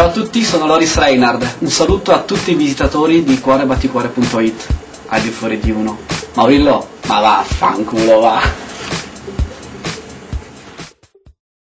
Ciao a tutti, sono Loris Reinhard. Un saluto a tutti i visitatori di cuorebatticuore.it, al di fuori di uno. Maurillo, ma vaffanculo va.